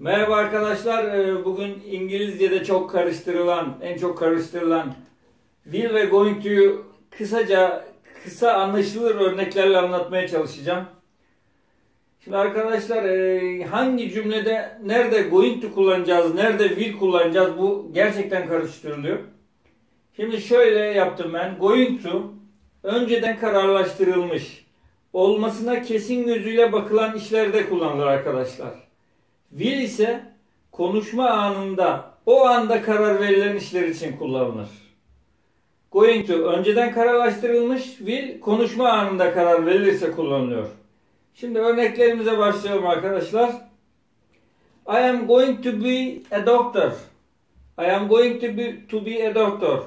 Merhaba arkadaşlar. Ee, Bugün İngilizce'de çok karıştırılan, en çok karıştırılan will ve going to'yu kısaca, kısa anlaşılır örneklerle anlatmaya çalışacağım. Şimdi arkadaşlar e, hangi cümlede nerede going to kullanacağız, nerede will kullanacağız bu gerçekten karıştırılıyor. Şimdi şöyle yaptım ben. Going to önceden kararlaştırılmış, olmasına kesin gözüyle bakılan işlerde kullanılır arkadaşlar. Will ise konuşma anında, o anda karar verilen işler için kullanılır. Going to önceden kararlaştırılmış, will konuşma anında karar verilirse kullanılıyor. Şimdi örneklerimize başlayalım arkadaşlar. I am going to be a doctor. I am going to be, to be a doctor.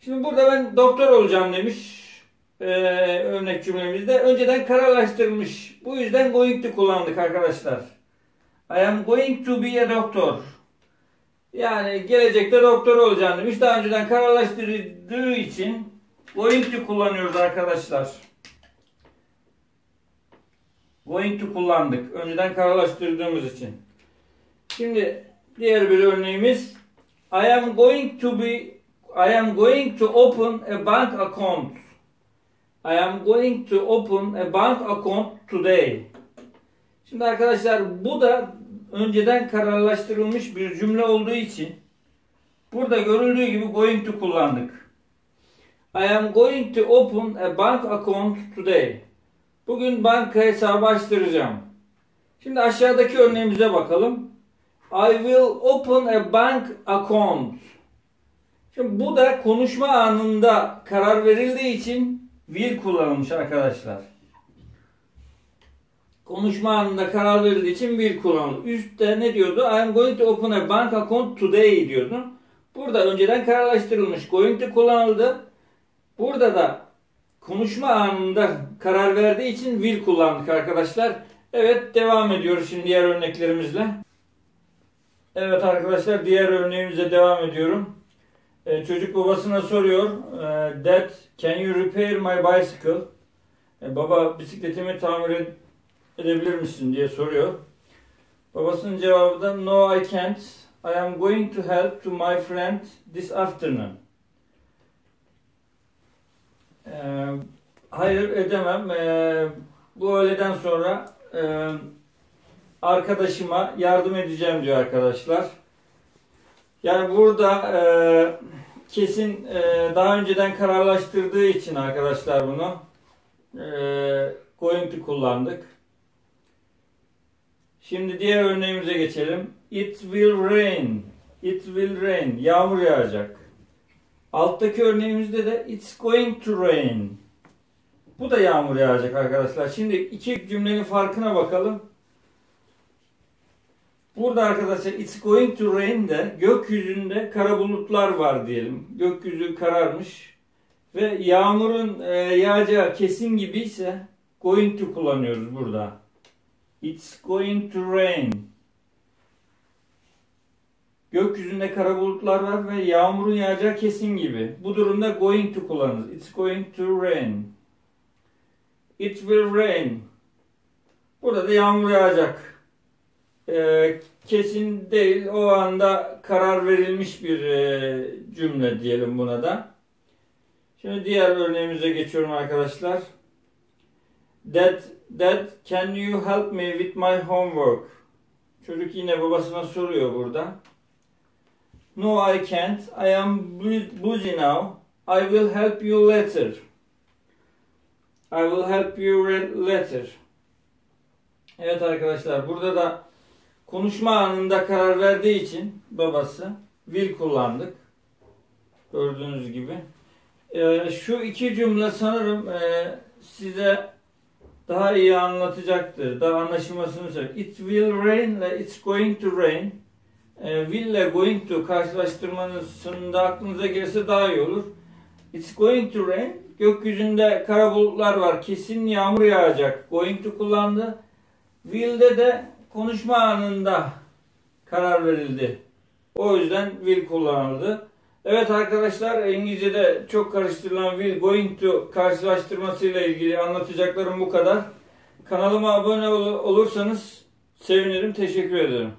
Şimdi burada ben doktor olacağım demiş ee, örnek cümlemizde. Önceden kararlaştırılmış. Bu yüzden going to kullandık arkadaşlar. I am going to be a doctor. Yani gelecekte doktor olacağım demiş. Daha önceden kararlaştırdığı için going to kullanıyoruz arkadaşlar. Going to kullandık. Önceden kararlaştırdığımız için. Şimdi diğer bir örneğimiz I am going to be I am going to open a bank account. I am going to open a bank account today. Şimdi arkadaşlar bu da önceden kararlaştırılmış bir cümle olduğu için burada görüldüğü gibi going to kullandık. I am going to open a bank account today. Bugün banka hesabı açtıracağım. Şimdi aşağıdaki örneğimize bakalım. I will open a bank account. Şimdi bu da konuşma anında karar verildiği için will kullanılmış arkadaşlar. Konuşma anında karar verildiği için will kullanılır. Üstte ne diyordu? I am going to open a bank account today diyordu. Burada önceden kararlaştırılmış going to kullanıldı. Burada da konuşma anında karar verdiği için will kullandık arkadaşlar. Evet devam ediyoruz şimdi diğer örneklerimizle. Evet arkadaşlar diğer örneğimize devam ediyorum. Ee, çocuk babasına soruyor. Ee, Dad can you repair my bicycle? Ee, baba bisikletimi tamir edebilir misin diye soruyor. Babasının cevabı da no I can't. I am going to help to my friend this afternoon. Ee, hayır edemem. Ee, bu öğleden sonra e, arkadaşıma yardım edeceğim diyor arkadaşlar. Yani burada e, kesin e, daha önceden kararlaştırdığı için arkadaşlar bunu e, going to kullandık. Şimdi diğer örneğimize geçelim. It will rain. It will rain. Yağmur yağacak. Alttaki örneğimizde de it's going to rain. Bu da yağmur yağacak arkadaşlar. Şimdi iki cümlenin farkına bakalım. Burada arkadaşlar it's going to rain de gökyüzünde kara bulutlar var diyelim. Gökyüzü kararmış ve yağmurun e, yağacağı kesin gibi ise going to kullanıyoruz burada. It's going to rain. Gökyüzünde kara bulutlar var ve yağmurun yağacağı kesin gibi. Bu durumda going to kullanırız. It's going to rain. It will rain. Burada da yağmur yağacak. Ee, kesin değil. O anda karar verilmiş bir e, cümle diyelim buna da. Şimdi diğer örneğimize geçiyorum arkadaşlar. Dad, Dad, can you help me with my homework? Çocuk yine babasına soruyor burada. No, I can't. I am busy now. I will help you later. I will help you later. Evet arkadaşlar burada da konuşma anında karar verdiği için babası will kullandık. Gördüğünüz gibi. Ee, şu iki cümle sanırım e, size daha iyi anlatacaktır. Daha anlaşılmasını söyleyeyim. It will rain ile it's going to rain. E, will ile going to karşılaştırmanızda aklınıza gelirse daha iyi olur. It's going to rain. Gökyüzünde kara bulutlar var. Kesin yağmur yağacak. Going to kullandı. Will'de de konuşma anında karar verildi. O yüzden will kullanıldı. Evet arkadaşlar İngilizce'de çok karıştırılan will going to karşılaştırmasıyla ilgili anlatacaklarım bu kadar. Kanalıma abone ol- olursanız sevinirim. Teşekkür ederim.